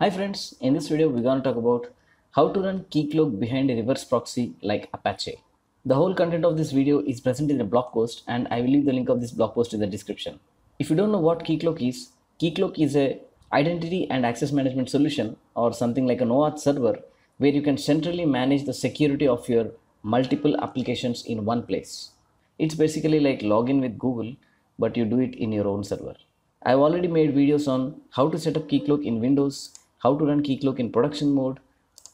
Hi friends, in this video we're going to talk about how to run Keycloak behind a reverse proxy like Apache. The whole content of this video is present in a blog post and I will leave the link of this blog post in the description. If you don't know what Keycloak is, Keycloak is a identity and access management solution or something like an OAuth server where you can centrally manage the security of your multiple applications in one place. It's basically like login with Google, but you do it in your own server. I've already made videos on how to set up Keycloak in Windows, how to run Keycloak in production mode,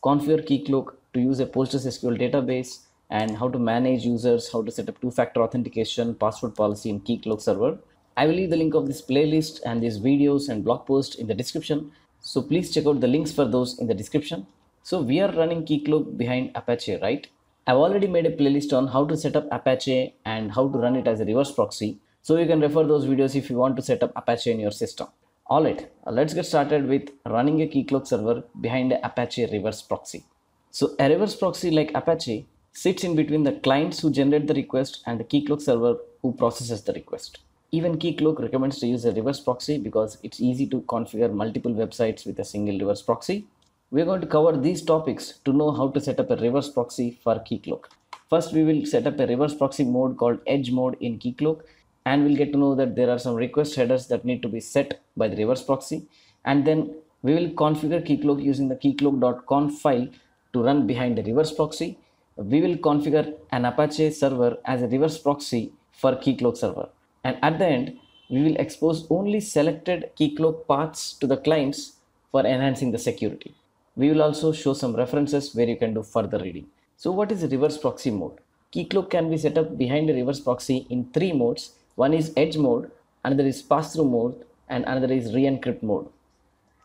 configure Keycloak to use a PostgreSQL database, and how to manage users, how to set up two-factor authentication, password policy in Keycloak server. I will leave the link of this playlist and these videos and blog post in the description. So please check out the links for those in the description. So we are running Keycloak behind Apache, right? I've already made a playlist on how to set up Apache and how to run it as a reverse proxy. So you can refer those videos if you want to set up Apache in your system. Alright, let's get started with running a Keycloak server behind a Apache reverse proxy. So a reverse proxy like Apache sits in between the clients who generate the request and the Keycloak server who processes the request. Even Keycloak recommends to use a reverse proxy because it's easy to configure multiple websites with a single reverse proxy. We're going to cover these topics to know how to set up a reverse proxy for Keycloak. First, we will set up a reverse proxy mode called Edge mode in Keycloak and we'll get to know that there are some request headers that need to be set by the reverse proxy. And then we will configure keycloak using the keycloak.conf file to run behind the reverse proxy. We will configure an apache server as a reverse proxy for keycloak server. And at the end we will expose only selected keycloak paths to the clients for enhancing the security. We will also show some references where you can do further reading. So what is reverse proxy mode? Keycloak can be set up behind a reverse proxy in three modes one is edge mode, another is pass-through mode, and another is re-encrypt mode.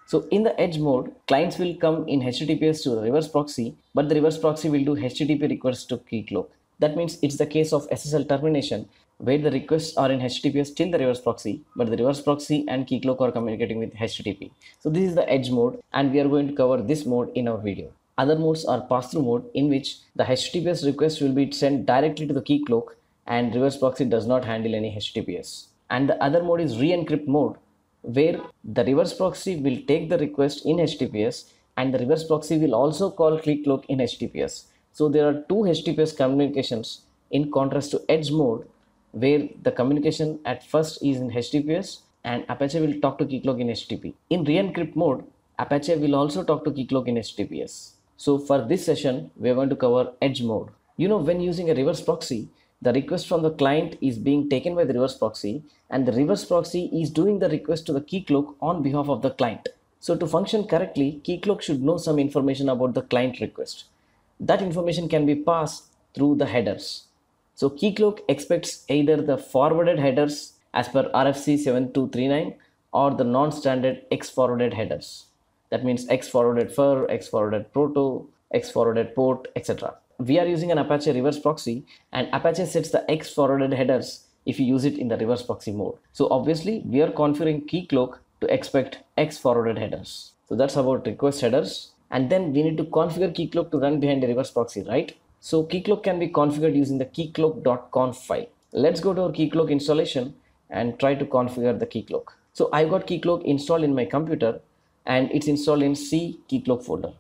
So in the edge mode, clients will come in HTTPS to the reverse proxy, but the reverse proxy will do HTTP requests to Keycloak. That means it's the case of SSL termination where the requests are in HTTPS till the reverse proxy, but the reverse proxy and Keycloak are communicating with HTTP. So this is the edge mode and we are going to cover this mode in our video. Other modes are pass-through mode in which the HTTPS request will be sent directly to the Keycloak and reverse proxy does not handle any HTTPS. And the other mode is re-encrypt mode where the reverse proxy will take the request in HTTPS and the reverse proxy will also call Keycloak in HTTPS. So there are two HTTPS communications in contrast to edge mode where the communication at first is in HTTPS and Apache will talk to Keycloak in HTTP. In re-encrypt mode, Apache will also talk to Keycloak in HTTPS. So for this session, we are going to cover edge mode. You know, when using a reverse proxy, the request from the client is being taken by the reverse proxy and the reverse proxy is doing the request to the key keycloak on behalf of the client. So to function correctly, key keycloak should know some information about the client request. That information can be passed through the headers. So key keycloak expects either the forwarded headers as per RFC 7239 or the non-standard X forwarded headers. That means X forwarded for, X forwarded proto, X forwarded port, etc we are using an Apache reverse proxy and Apache sets the X forwarded headers if you use it in the reverse proxy mode. So obviously we are configuring keycloak to expect X forwarded headers. So that's about request headers. And then we need to configure keycloak to run behind the reverse proxy, right? So keycloak can be configured using the keycloak.conf file. Let's go to our keycloak installation and try to configure the keycloak. So I've got keycloak installed in my computer and it's installed in C keycloak folder.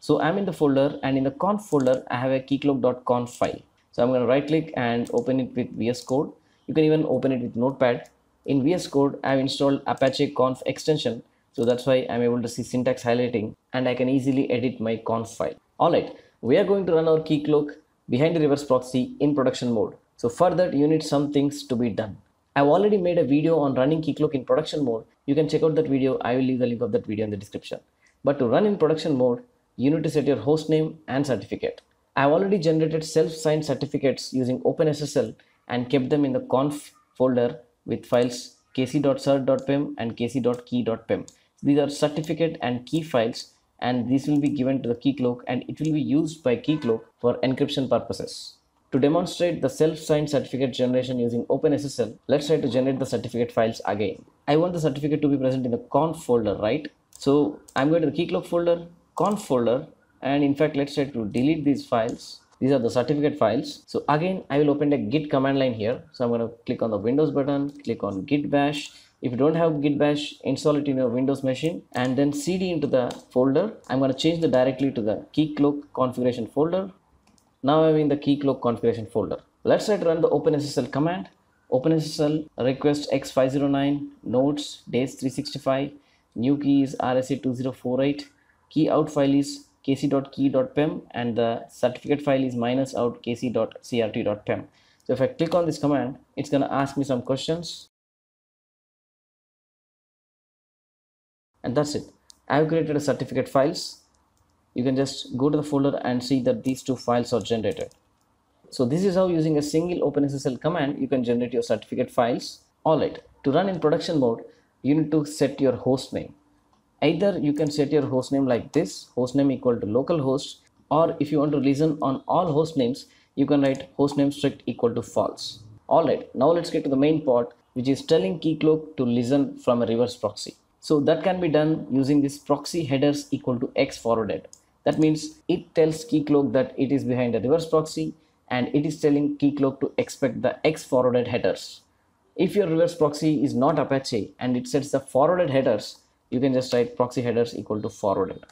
So I'm in the folder and in the conf folder, I have a keycloak.conf file. So I'm going to right click and open it with VS Code. You can even open it with Notepad. In VS Code, I've installed Apache conf extension. So that's why I'm able to see syntax highlighting and I can easily edit my conf file. Alright, we are going to run our keycloak behind the reverse proxy in production mode. So for that, you need some things to be done. I've already made a video on running keycloak in production mode. You can check out that video. I will leave the link of that video in the description. But to run in production mode, you need to set your host name and certificate. I've already generated self-signed certificates using OpenSSL and kept them in the conf folder with files kc.cert.pem and kc.key.pem. These are certificate and key files and these will be given to the keycloak and it will be used by keycloak for encryption purposes. To demonstrate the self-signed certificate generation using OpenSSL, let's try to generate the certificate files again. I want the certificate to be present in the conf folder, right? So I'm going to the keycloak folder, conf folder and in fact let's try to delete these files. These are the certificate files. So again i will open the git command line here. So i'm going to click on the windows button click on git bash. If you don't have git bash install it in your windows machine and then cd into the folder. I'm going to change the directly to the keycloak configuration folder. Now i'm in the keycloak configuration folder. Let's try to run the openssl command. Openssl request x509 nodes days 365 new key is rsa2048 key out file is kc.key.pem and the certificate file is minus out kc.crt.pem so if i click on this command it's going to ask me some questions. And that's it. I have created a certificate files. You can just go to the folder and see that these two files are generated. So this is how using a single OpenSSL command you can generate your certificate files. Alright, to run in production mode, you need to set your host name. Either you can set your host name like this, hostname equal to localhost, or if you want to listen on all host names, you can write hostname strict equal to false. Alright, now let's get to the main part, which is telling Keycloak to listen from a reverse proxy. So that can be done using this proxy headers equal to x forwarded. That means it tells Keycloak that it is behind a reverse proxy and it is telling Keycloak to expect the X forwarded headers. If your reverse proxy is not Apache and it sets the forwarded headers, you can just write proxy headers equal to forwarded.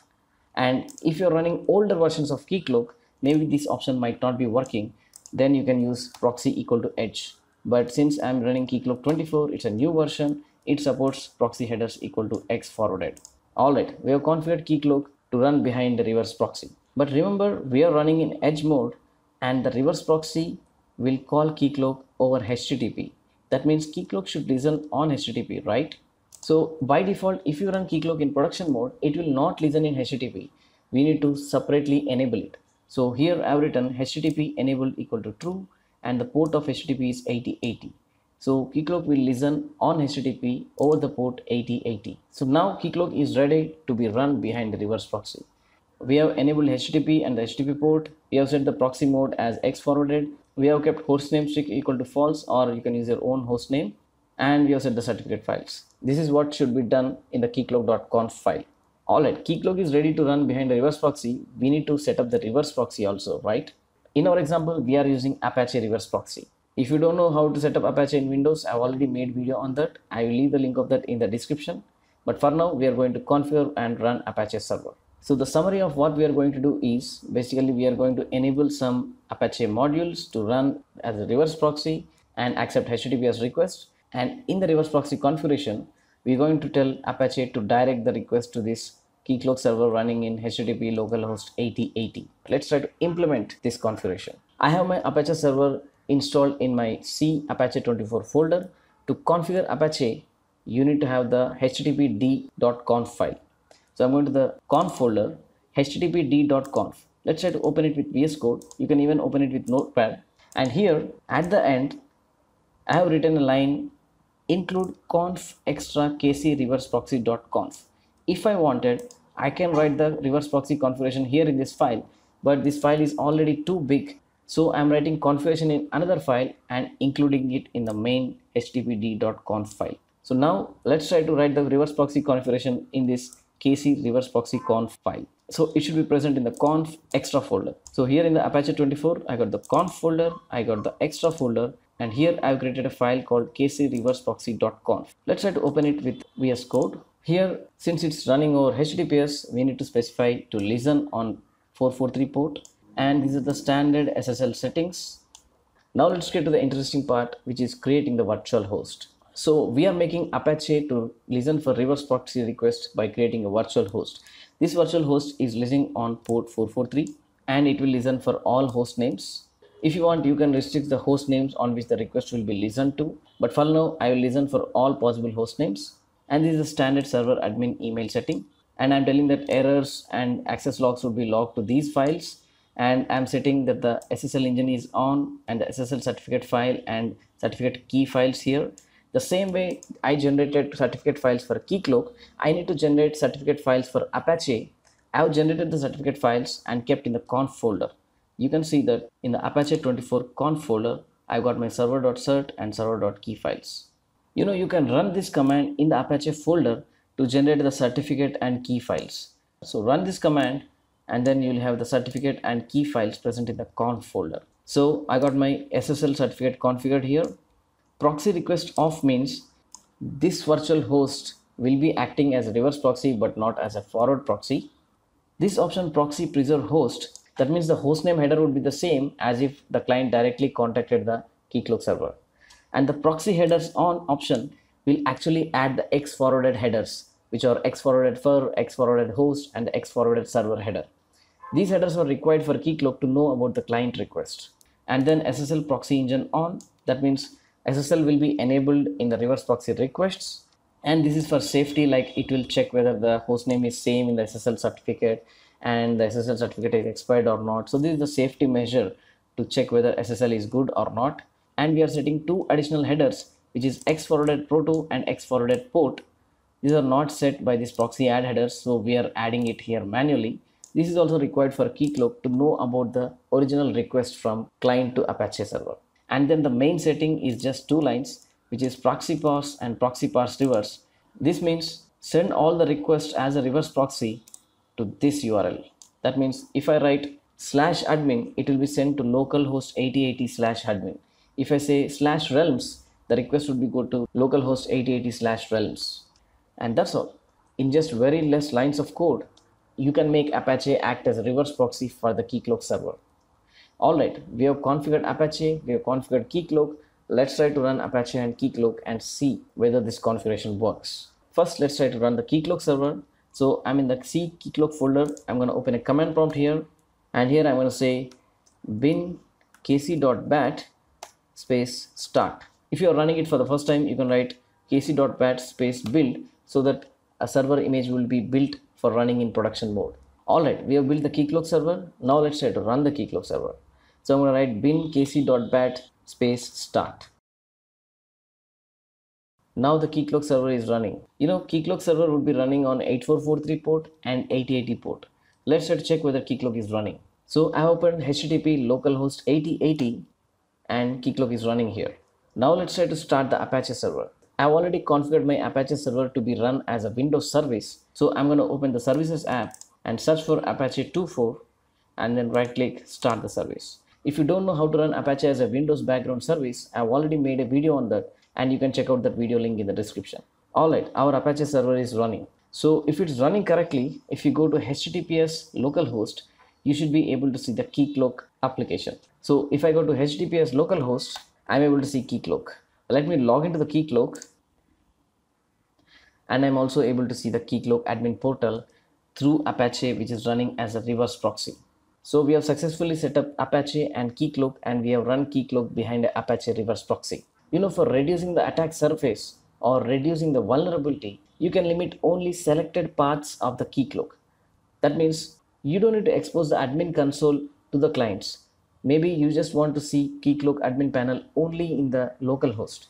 And if you're running older versions of Keycloak, maybe this option might not be working, then you can use proxy equal to edge. But since I'm running Keycloak 24, it's a new version, it supports proxy headers equal to X forwarded. Alright, we have configured Keycloak to run behind the reverse proxy. But remember, we are running in edge mode and the reverse proxy will call keycloak over HTTP. That means keycloak should listen on HTTP, right? So by default, if you run keycloak in production mode, it will not listen in HTTP. We need to separately enable it. So here I've written HTTP enabled equal to true and the port of HTTP is 8080. So Keycloak will listen on HTTP over the port 8080. So now Keycloak is ready to be run behind the reverse proxy we have enabled HTTP and the HTTP port. We have set the proxy mode as X forwarded. We have kept hostname strict equal to false or you can use your own hostname and we have set the certificate files. This is what should be done in the keycloak.conf file. Alright, keycloak is ready to run behind the reverse proxy. We need to set up the reverse proxy also, right? In our example, we are using Apache reverse proxy. If you don't know how to set up Apache in Windows, I've already made video on that. I will leave the link of that in the description. But for now, we are going to configure and run Apache server. So the summary of what we are going to do is basically we are going to enable some Apache modules to run as a reverse proxy and accept HTTPS request. And in the reverse proxy configuration, we're going to tell Apache to direct the request to this Keycloak server running in HTTP localhost 8080. Let's try to implement this configuration. I have my Apache server installed in my C Apache 24 folder. To configure Apache, you need to have the httpd.conf file. So I'm going to the conf folder, httpd.conf. Let's try to open it with VS Code. You can even open it with Notepad. And here at the end, I have written a line include conf extra kc reverse proxy.conf. If I wanted, I can write the reverse proxy configuration here in this file, but this file is already too big. So I'm writing configuration in another file and including it in the main httpd.conf file. So now let's try to write the reverse proxy configuration in this kc reverse proxy conf file. So it should be present in the conf extra folder. So here in the Apache 24, I got the conf folder, I got the extra folder, and here I've created a file called kc reverse proxy.conf. Let's try to open it with VS Code. Here, since it's running over HTTPS, we need to specify to listen on 443 port, and these are the standard SSL settings. Now let's get to the interesting part, which is creating the virtual host. So we are making Apache to listen for reverse proxy request by creating a virtual host. This virtual host is listening on port 443 and it will listen for all host names. If you want, you can restrict the host names on which the request will be listened to. But for now, I will listen for all possible host names. And this is a standard server admin email setting. And I'm telling that errors and access logs would be logged to these files. And I'm setting that the SSL engine is on and the SSL certificate file and certificate key files here the same way I generated certificate files for Keycloak, I need to generate certificate files for Apache. I have generated the certificate files and kept in the conf folder. You can see that in the Apache 24 conf folder, I got my server.cert and server.key files. You know, you can run this command in the Apache folder to generate the certificate and key files. So run this command and then you'll have the certificate and key files present in the conf folder. So I got my SSL certificate configured here proxy request off means this virtual host will be acting as a reverse proxy but not as a forward proxy. This option proxy preserve host that means the hostname header would be the same as if the client directly contacted the Keycloak server. And the proxy headers on option will actually add the X forwarded headers, which are X forwarded for, X forwarded host, and X forwarded server header. These headers are required for Keycloak to know about the client request. And then SSL proxy engine on, that means SSL will be enabled in the reverse proxy requests. And this is for safety, like it will check whether the hostname is same in the SSL certificate and the SSL certificate is expired or not. So this is the safety measure to check whether SSL is good or not. And we are setting two additional headers, which is X forwarded proto and X forwarded port. These are not set by this proxy add headers, so we are adding it here manually. This is also required for Keycloak to know about the original request from client to Apache server. And then the main setting is just two lines, which is proxy pass and proxy pass reverse. This means send all the requests as a reverse proxy to this URL. That means if I write slash admin, it will be sent to localhost 8080 slash admin. If I say slash realms, the request would be go to localhost 8080 slash realms. And that's all. In just very less lines of code, you can make Apache act as a reverse proxy for the Keycloak server. Alright, we have configured Apache, we have configured Keycloak. Let's try to run Apache and Keycloak and see whether this configuration works. First, let's try to run the Keycloak server so i'm in the c keycloak folder. I'm going to open a command prompt here. And here i'm going to say bin kc.bat space start. If you are running it for the first time you can write kc.bat space build so that a server image will be built for running in production mode. All right we have built the keycloak server. Now let's try to run the keycloak server. So i'm going to write bin kc.bat space start now the Keycloak server is running. You know, Keycloak server would be running on 8443 port and 8080 port. Let's try to check whether Keycloak is running. So I opened HTTP localhost 8080 and Keycloak is running here. Now let's try to start the Apache server. I've already configured my Apache server to be run as a Windows service. So I'm going to open the services app and search for Apache 2.4 and then right click start the service. If you don't know how to run Apache as a Windows background service, I've already made a video on that and you can check out that video link in the description. Alright, our Apache server is running. So if it's running correctly, if you go to HTTPS localhost, you should be able to see the Keycloak application. So if I go to HTTPS localhost, I'm able to see Keycloak. Let me log into the Keycloak and I'm also able to see the Keycloak admin portal through Apache which is running as a reverse proxy. So we have successfully set up Apache and Keycloak and we have run Keycloak behind Apache reverse proxy you know for reducing the attack surface or reducing the vulnerability you can limit only selected parts of the key keycloak that means you don't need to expose the admin console to the clients. Maybe you just want to see keycloak admin panel only in the local host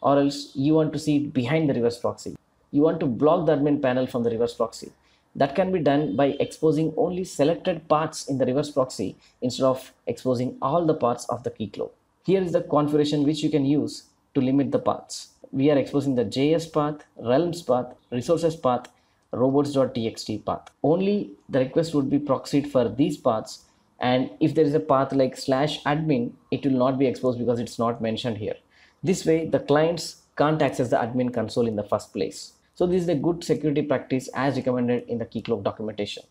or else you want to see it behind the reverse proxy. You want to block the admin panel from the reverse proxy. That can be done by exposing only selected parts in the reverse proxy instead of exposing all the parts of the keycloak here is the configuration which you can use to limit the paths. We are exposing the JS path, realms path, resources path, robots.txt path. Only the request would be proxied for these paths and if there is a path like slash admin, it will not be exposed because it's not mentioned here. This way the clients can't access the admin console in the first place. So this is a good security practice as recommended in the Keycloak documentation.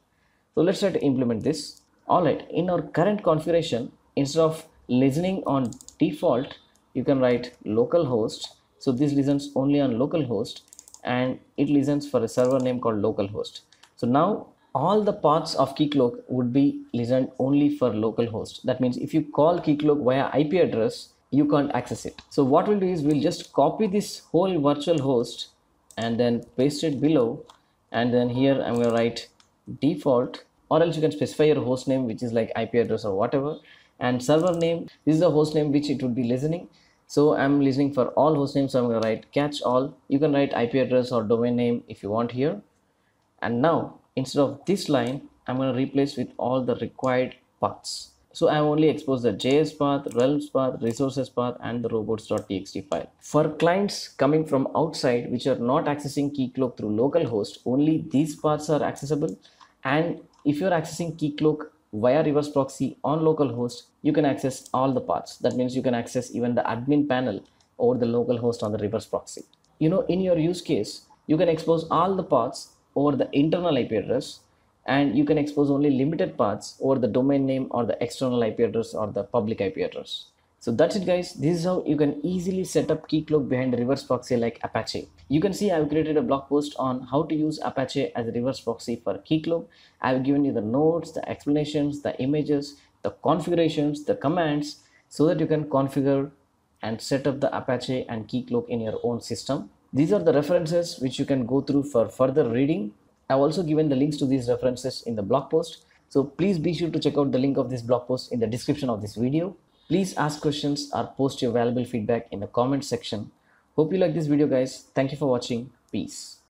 So let's try to implement this. Alright, in our current configuration, instead of listening on default you can write localhost so this listens only on localhost and it listens for a server name called localhost so now all the parts of keycloak would be listened only for localhost that means if you call keycloak via ip address you can't access it. So what we'll do is we'll just copy this whole virtual host and then paste it below. And then here i'm going to write default or else you can specify your host name which is like ip address or whatever and server name this is the host name which it would be listening. So i'm listening for all host names so i'm going to write catch all. You can write ip address or domain name if you want here. And now instead of this line i'm going to replace with all the required paths so i only expose the js path realms path resources path and the robots.txt file. For clients coming from outside which are not accessing keycloak through localhost only these paths are accessible. And if you're accessing keycloak via reverse proxy on localhost, you can access all the paths. That means you can access even the admin panel over the local host on the reverse proxy. you know in your use case you can expose all the paths over the internal ip address and you can expose only limited paths over the domain name or the external ip address or the public ip address so that's it guys. This is how you can easily set up Keycloak behind reverse proxy like Apache. You can see I've created a blog post on how to use Apache as a reverse proxy for Keycloak. I've given you the notes, the explanations, the images, the configurations, the commands so that you can configure and set up the Apache and Keycloak in your own system. These are the references which you can go through for further reading. I've also given the links to these references in the blog post. So please be sure to check out the link of this blog post in the description of this video. Please ask questions or post your valuable feedback in the comment section. Hope you like this video guys. Thank you for watching. Peace.